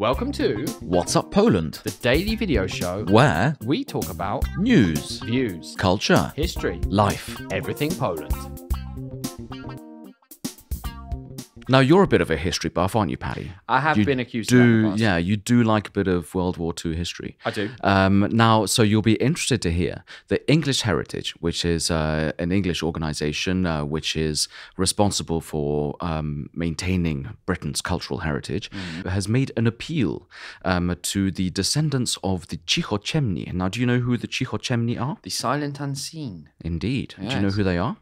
Welcome to What's Up Poland? the daily video show Where we talk about news, views, culture, history, life. everything Poland. Now you're a bit of a history buff, aren't you, Paddy? I have You been accused of that Do yeah, you do like a bit of World War II history. I do. Um, now, so you'll be interested to hear the English Heritage, which is uh, an English organization uh, which is responsible for um, maintaining Britain's cultural heritage, Mm. has made an appeal um, to the descendants of the Cichociemni. Now, do you know who the Cichociemni are? The silent unseen. Indeed. Do you know who they are?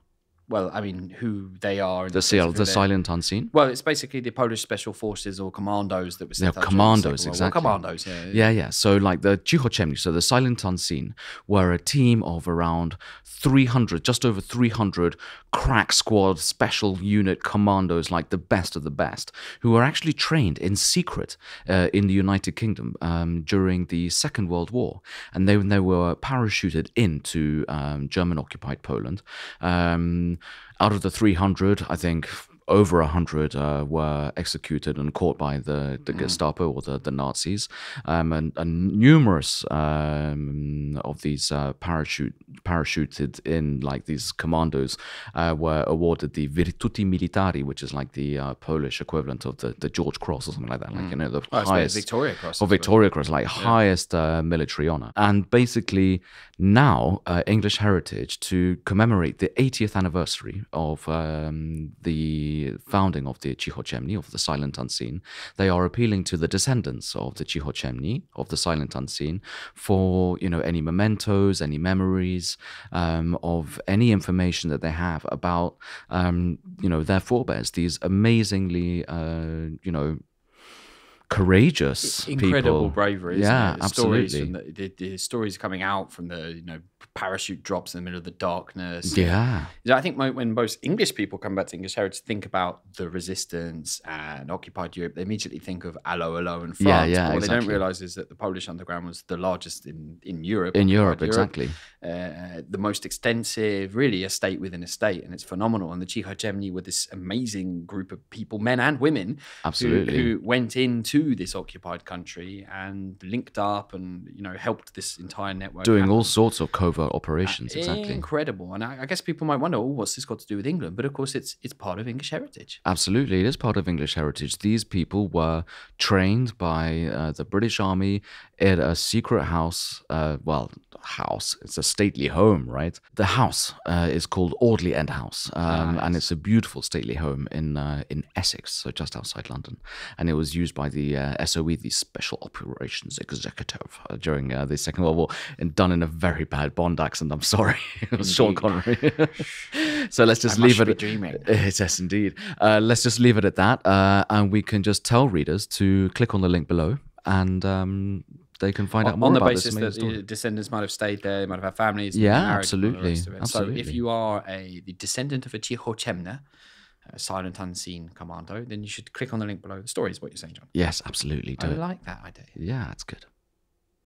Well, I mean, who they are. The, the silent unseen. Well, it's basically the Polish special forces or commandos that were They're set up. during the commandos, Second World War. exactly. Commandos, yeah. Yeah, yeah. So like the Cichociemni, so the Silent Unseen, were a team of around 300, just over 300 crack squad special unit commandos, like the best of the best, who were actually trained in secret uh, in the United Kingdom um, during the Second World War. And they, they were parachuted into um, German occupied Poland. Um, out of the 300, I think over 100 uh, were executed and caught by the, the Gestapo or the, the Nazis. Um, and, and numerous um, of these uh, parachute parachuted in, like these commandos, uh, were awarded the Virtuti Militari, which is like the uh, Polish equivalent of the, the George Cross or something like that. Like, you know, the Oh, highest. Victoria Cross. Or Victoria Cross, like highest uh, military honor. And basically, now uh, English Heritage to commemorate the 80th anniversary of um, the founding of the Cichociemni, of the Silent Unseen, they are appealing to the descendants of the Cichociemni, of the Silent Unseen, for you know any mementos, any memories um, of any information that they have about um, you know their forebears, these amazingly uh, you know courageous incredible people. bravery. Yeah, it? The Stories absolutely. from the, the, the stories coming out from the you know parachute drops in the middle of the darkness. Yeah, I think mo- when most English people come back to English heritage, think about the resistance and occupied Europe, they immediately think of Allo Allo and France. Yeah, yeah, but what they don't realize is that the Polish underground was the largest in, in Europe. in occupied Europe, exactly. Uh, the most extensive, really, a state within a state, and it's phenomenal. And the Cichociemni were this amazing group of people, men and women, who, Absolutely. who went into this occupied country and linked up and you know helped this entire network. Doing happen. all sorts of covert operations, exactly. Incredible, and I, I guess people might wonder, oh, what's this got to do with England? But of course, it's it's part of English heritage. Absolutely, it is part of English heritage. These people were trained by uh, the British Army at a secret house. Uh, well, house. It's a stately home, right? The house uh, is called Audley End House, um, and it's a beautiful stately home in uh, in Essex, so just outside London. And it was used by the uh, SOE, the Special Operations Executive, uh, during uh, the Second World War, and done in a very bad Bond accent. I'm sorry, it was Sean Connery. so let's just I leave it. be dreaming. Yes, indeed. Uh, let's just leave it at that, uh, and we can just tell readers to click on the link below, and um, they can find out more on the about basis this that story. descendants might have stayed there, they might have had families. Yeah, been married and absolutely, it. So if you are a the descendant of a Cichocemna, a silent unseen commando, then you should click on the link below. The story is what you're saying, John. Yes, absolutely. I Do it. like that idea. Yeah, it's good.